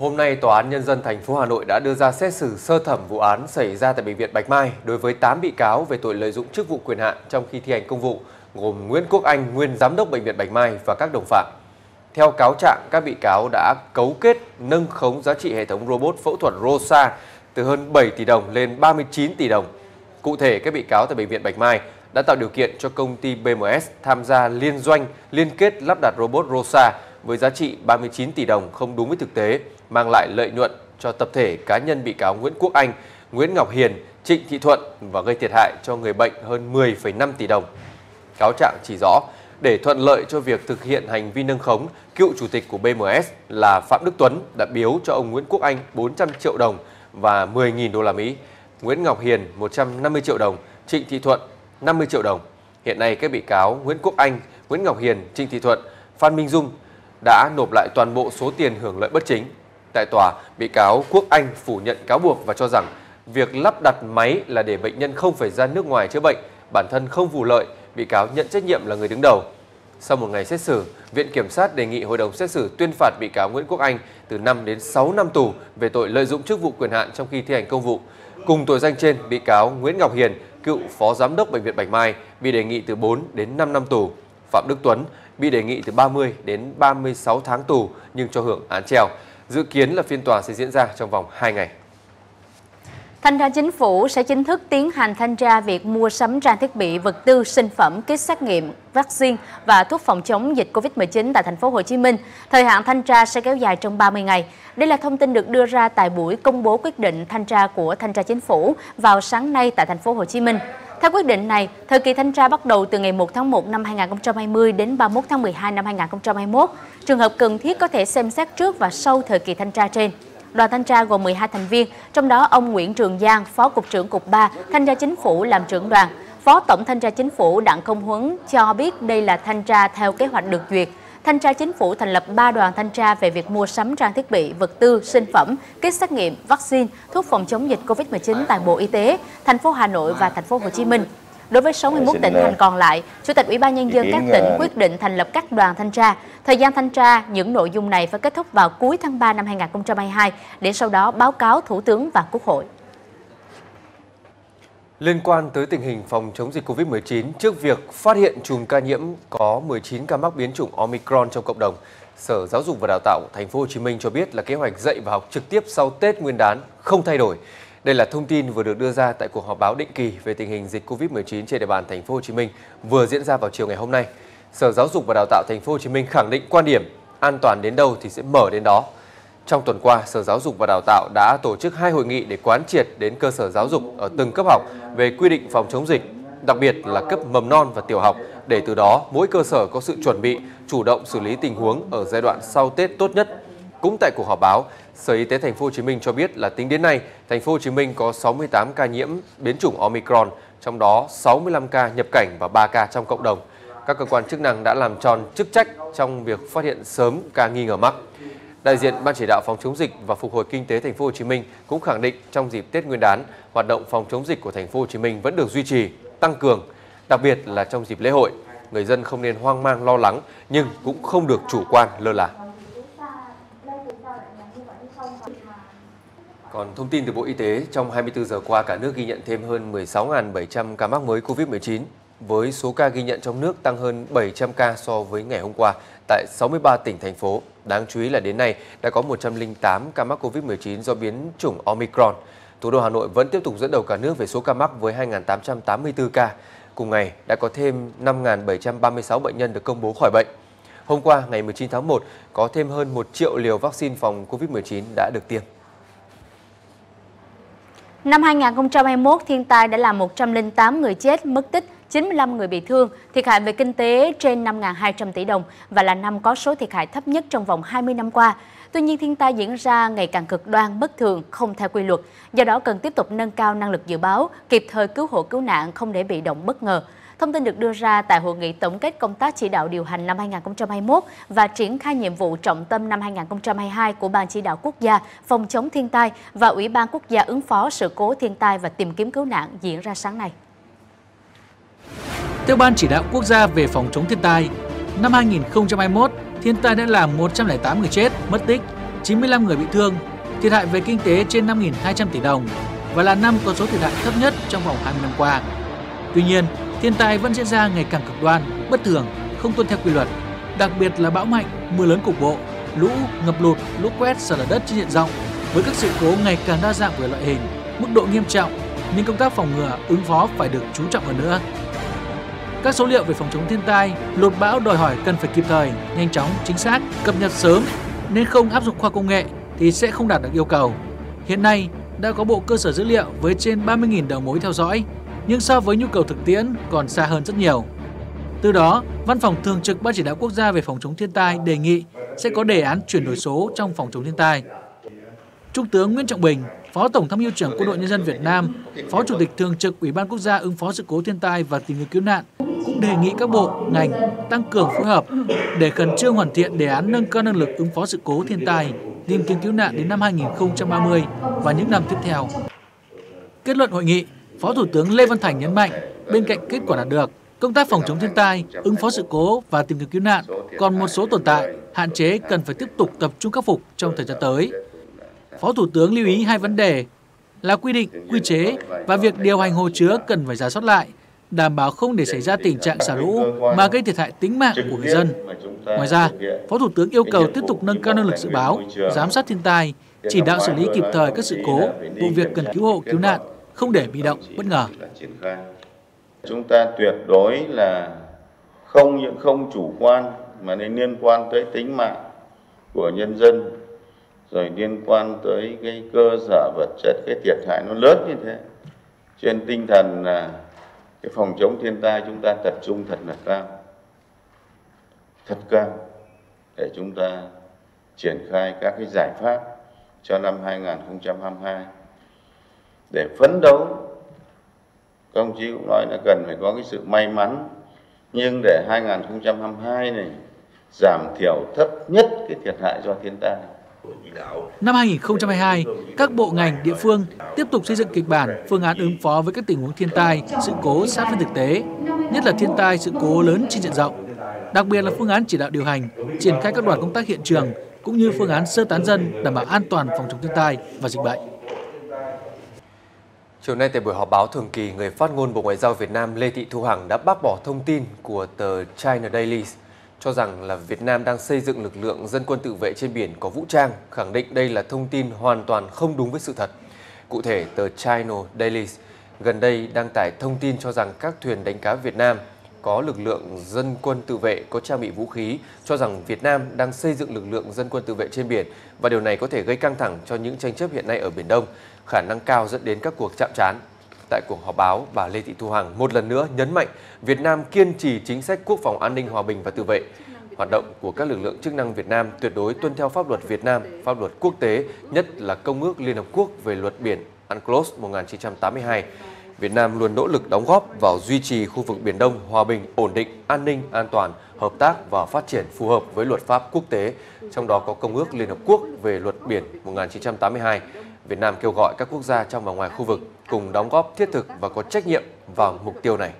Hôm nay, Tòa án Nhân dân thành phố Hà Nội đã đưa ra xét xử sơ thẩm vụ án xảy ra tại Bệnh viện Bạch Mai đối với 8 bị cáo về tội lợi dụng chức vụ quyền hạn trong khi thi hành công vụ, gồm Nguyễn Quốc Anh, nguyên Giám đốc Bệnh viện Bạch Mai và các đồng phạm. Theo cáo trạng, các bị cáo đã cấu kết nâng khống giá trị hệ thống robot phẫu thuật ROSA từ hơn 7 tỷ đồng lên 39 tỷ đồng. Cụ thể, các bị cáo tại Bệnh viện Bạch Mai đã tạo điều kiện cho công ty BMS tham gia liên doanh liên kết lắp đặt robot ROSA với giá trị 39 tỷ đồng không đúng với thực tế, mang lại lợi nhuận cho tập thể cá nhân bị cáo Nguyễn Quốc Anh, Nguyễn Ngọc Hiền, Trịnh Thị Thuận và gây thiệt hại cho người bệnh hơn 10,5 tỷ đồng. Cáo trạng chỉ rõ, để thuận lợi cho việc thực hiện hành vi nâng khống, cựu chủ tịch của BMS là Phạm Đức Tuấn đã biếu cho ông Nguyễn Quốc Anh 400 triệu đồng và 10.000 đô la Mỹ, Nguyễn Ngọc Hiền 150 triệu đồng, Trịnh Thị Thuận 50 triệu đồng. Hiện nay các bị cáo Nguyễn Quốc Anh, Nguyễn Ngọc Hiền, Trịnh Thị Thuận, Phan Minh Dung đã nộp lại toàn bộ số tiền hưởng lợi bất chính. Tại tòa, bị cáo Quốc Anh phủ nhận cáo buộc và cho rằng việc lắp đặt máy là để bệnh nhân không phải ra nước ngoài chữa bệnh, bản thân không vụ lợi, bị cáo nhận trách nhiệm là người đứng đầu. Sau một ngày xét xử, Viện Kiểm sát đề nghị hội đồng xét xử tuyên phạt bị cáo Nguyễn Quốc Anh từ 5 đến 6 năm tù về tội lợi dụng chức vụ quyền hạn trong khi thi hành công vụ. Cùng tội danh trên, bị cáo Nguyễn Ngọc Hiền, cựu Phó Giám đốc Bệnh viện Bạch Mai, bị đề nghị từ 4 đến 5 năm tù. Phạm Đức Tuấn bị đề nghị từ 30 đến 36 tháng tù nhưng cho hưởng án treo. Dự kiến là phiên tòa sẽ diễn ra trong vòng 2 ngày. Thanh tra Chính phủ sẽ chính thức tiến hành thanh tra việc mua sắm trang thiết bị, vật tư, sinh phẩm, kit xét nghiệm, vaccine và thuốc phòng chống dịch COVID-19 tại thành phố Hồ Chí Minh. Thời hạn thanh tra sẽ kéo dài trong 30 ngày. Đây là thông tin được đưa ra tại buổi công bố quyết định thanh tra của Thanh tra Chính phủ vào sáng nay tại thành phố Hồ Chí Minh. Theo quyết định này, thời kỳ thanh tra bắt đầu từ ngày 1 tháng 1 năm 2020 đến 31 tháng 12 năm 2021. Trường hợp cần thiết có thể xem xét trước và sau thời kỳ thanh tra trên. Đoàn thanh tra gồm 12 thành viên, trong đó ông Nguyễn Trường Giang, Phó Cục trưởng Cục 3, Thanh tra Chính phủ làm trưởng đoàn. Phó Tổng Thanh tra Chính phủ Đặng Công Huấn cho biết đây là thanh tra theo kế hoạch được duyệt. Thanh tra Chính phủ thành lập 3 đoàn thanh tra về việc mua sắm trang thiết bị, vật tư, sinh phẩm, kit xét nghiệm, vaccine, thuốc phòng chống dịch COVID-19 tại Bộ Y tế, thành phố Hà Nội và thành phố Hồ Chí Minh. Đối với 61 tỉnh thành còn lại, Chủ tịch Ủy ban Nhân dân các tỉnh quyết định thành lập các đoàn thanh tra. Thời gian thanh tra, những nội dung này phải kết thúc vào cuối tháng 3 năm 2022 để sau đó báo cáo Thủ tướng và Quốc hội. Liên quan tới tình hình phòng chống dịch COVID-19 trước việc phát hiện chùm ca nhiễm có 19 ca mắc biến chủng Omicron trong cộng đồng, Sở Giáo dục và Đào tạo Thành phố Hồ Chí Minh cho biết là kế hoạch dạy và học trực tiếp sau Tết Nguyên đán không thay đổi. Đây là thông tin vừa được đưa ra tại cuộc họp báo định kỳ về tình hình dịch Covid-19 trên địa bàn thành phố Hồ Chí Minh vừa diễn ra vào chiều ngày hôm nay. Sở Giáo dục và Đào tạo thành phố Hồ Chí Minh khẳng định quan điểm an toàn đến đâu thì sẽ mở đến đó. Trong tuần qua, Sở Giáo dục và Đào tạo đã tổ chức hai hội nghị để quán triệt đến cơ sở giáo dục ở từng cấp học về quy định phòng chống dịch, đặc biệt là cấp mầm non và tiểu học để từ đó mỗi cơ sở có sự chuẩn bị, chủ động xử lý tình huống ở giai đoạn sau Tết tốt nhất. Cũng tại cuộc họp báo, Sở Y tế Thành phố Hồ Chí Minh cho biết là tính đến nay, Thành phố Hồ Chí Minh có 68 ca nhiễm biến chủng Omicron, trong đó 65 ca nhập cảnh và 3 ca trong cộng đồng. Các cơ quan chức năng đã làm tròn chức trách trong việc phát hiện sớm ca nghi ngờ mắc. Đại diện Ban chỉ đạo phòng chống dịch và phục hồi kinh tế thành phố Hồ Chí Minh cũng khẳng định trong dịp Tết Nguyên đán, hoạt động phòng chống dịch của thành phố Hồ Chí Minh vẫn được duy trì, tăng cường, đặc biệt là trong dịp lễ hội. Người dân không nên hoang mang lo lắng nhưng cũng không được chủ quan lơ là. Còn thông tin từ Bộ Y tế, trong 24 giờ qua, cả nước ghi nhận thêm hơn 16.700 ca mắc mới COVID-19, với số ca ghi nhận trong nước tăng hơn 700 ca so với ngày hôm qua tại 63 tỉnh, thành phố. Đáng chú ý là đến nay đã có 108 ca mắc COVID-19 do biến chủng Omicron. Thủ đô Hà Nội vẫn tiếp tục dẫn đầu cả nước về số ca mắc với 2.884 ca. Cùng ngày đã có thêm 5.736 bệnh nhân được công bố khỏi bệnh. Hôm qua, ngày 19 tháng 1, có thêm hơn 1 triệu liều vaccine phòng COVID-19 đã được tiêm. Năm 2021, thiên tai đã làm 108 người chết, mất tích, 95 người bị thương, thiệt hại về kinh tế trên 5.200 tỷ đồng và là năm có số thiệt hại thấp nhất trong vòng 20 năm qua. Tuy nhiên, thiên tai diễn ra ngày càng cực đoan, bất thường, không theo quy luật. Do đó, cần tiếp tục nâng cao năng lực dự báo, kịp thời cứu hộ cứu nạn, không để bị động bất ngờ. Thông tin được đưa ra tại hội nghị tổng kết công tác chỉ đạo điều hành năm 2021 và triển khai nhiệm vụ trọng tâm năm 2022 của Ban chỉ đạo quốc gia phòng chống thiên tai và Ủy ban quốc gia ứng phó sự cố thiên tai và tìm kiếm cứu nạn diễn ra sáng nay. Theo Ban chỉ đạo quốc gia về phòng chống thiên tai, năm 2021, thiên tai đã làm 108 người chết, mất tích, 95 người bị thương, thiệt hại về kinh tế trên 5.200 tỷ đồng và là năm có số thiệt hại thấp nhất trong vòng 20 năm qua. Tuy nhiên, thiên tai vẫn diễn ra ngày càng cực đoan, bất thường, không tuân theo quy luật, đặc biệt là bão mạnh, mưa lớn cục bộ, lũ, ngập lụt, lũ quét, sạt lở đất trên diện rộng với các sự cố ngày càng đa dạng về loại hình, mức độ nghiêm trọng nên công tác phòng ngừa, ứng phó phải được chú trọng hơn nữa. Các số liệu về phòng chống thiên tai, lụt bão đòi hỏi cần phải kịp thời, nhanh chóng, chính xác, cập nhật sớm nên không áp dụng khoa công nghệ thì sẽ không đạt được yêu cầu. Hiện nay đã có bộ cơ sở dữ liệu với trên 30.000 đầu mối theo dõi, nhưng so với nhu cầu thực tiễn còn xa hơn rất nhiều. Từ đó, Văn phòng Thường trực Ban Chỉ đạo Quốc gia về phòng chống thiên tai đề nghị sẽ có đề án chuyển đổi số trong phòng chống thiên tai. Trung tướng Nguyễn Trọng Bình, Phó Tổng tham mưu trưởng Quân đội Nhân dân Việt Nam, Phó Chủ tịch Thường trực Ủy ban Quốc gia ứng phó sự cố thiên tai và tìm kiếm cứu nạn cũng đề nghị các bộ, ngành tăng cường phối hợp để khẩn trương hoàn thiện đề án nâng cao năng lực ứng phó sự cố thiên tai, tìm kiếm cứu nạn đến năm 2030 và những năm tiếp theo. Kết luận hội nghị, Phó Thủ tướng Lê Văn Thành nhấn mạnh, bên cạnh kết quả đạt được, công tác phòng chống thiên tai, ứng phó sự cố và tìm kiếm cứu nạn còn một số tồn tại, hạn chế cần phải tiếp tục tập trung khắc phục trong thời gian tới. Phó Thủ tướng lưu ý hai vấn đề là quy định, quy chế và việc điều hành hồ chứa cần phải giả soát lại, đảm bảo không để xảy ra tình trạng xả lũ mà gây thiệt hại tính mạng của người dân. Ngoài ra, Phó Thủ tướng yêu cầu tiếp tục nâng cao năng lực dự báo, giám sát thiên tai, chỉ đạo xử lý kịp thời các sự cố, vụ việc cần cứu hộ, cứu nạn, không để bị động, bất ngờ. Chúng ta tuyệt đối là không những không chủ quan mà nên liên quan tới tính mạng của nhân dân rồi liên quan tới cái cơ sở vật chất, cái thiệt hại nó lớn như thế. Trên tinh thần là cái phòng chống thiên tai chúng ta tập trung thật là cao, thật cao, để chúng ta triển khai các cái giải pháp cho năm 2022 để phấn đấu. Các ông chí cũng nói là cần phải có cái sự may mắn, nhưng để 2022 này giảm thiểu thấp nhất cái thiệt hại do thiên tai. Năm 2022, các bộ ngành, địa phương tiếp tục xây dựng kịch bản, phương án ứng phó với các tình huống thiên tai, sự cố sát với thực tế, nhất là thiên tai, sự cố lớn trên diện rộng. Đặc biệt là phương án chỉ đạo điều hành, triển khai các đoàn công tác hiện trường cũng như phương án sơ tán dân đảm bảo an toàn phòng chống thiên tai và dịch bệnh. Chiều nay tại buổi họp báo thường kỳ, người phát ngôn Bộ Ngoại giao Việt Nam Lê Thị Thu Hằng đã bác bỏ thông tin của tờ China Daily cho rằng là Việt Nam đang xây dựng lực lượng dân quân tự vệ trên biển có vũ trang, khẳng định đây là thông tin hoàn toàn không đúng với sự thật. Cụ thể, tờ China Daily gần đây đăng tải thông tin cho rằng các thuyền đánh cá Việt Nam có lực lượng dân quân tự vệ có trang bị vũ khí, cho rằng Việt Nam đang xây dựng lực lượng dân quân tự vệ trên biển và điều này có thể gây căng thẳng cho những tranh chấp hiện nay ở Biển Đông, khả năng cao dẫn đến các cuộc chạm trán. Tại cuộc họp báo, bà Lê Thị Thu Hằng một lần nữa nhấn mạnh Việt Nam kiên trì chính sách quốc phòng an ninh hòa bình và tự vệ. Hoạt động của các lực lượng chức năng Việt Nam tuyệt đối tuân theo pháp luật Việt Nam, pháp luật quốc tế, nhất là Công ước Liên Hợp Quốc về luật biển UNCLOS 1982. Việt Nam luôn nỗ lực đóng góp vào duy trì khu vực Biển Đông hòa bình, ổn định, an ninh, an toàn, hợp tác và phát triển phù hợp với luật pháp quốc tế, trong đó có Công ước Liên Hợp Quốc về luật biển 1982. Việt Nam kêu gọi các quốc gia trong và ngoài khu vực cùng đóng góp thiết thực và có trách nhiệm vào mục tiêu này.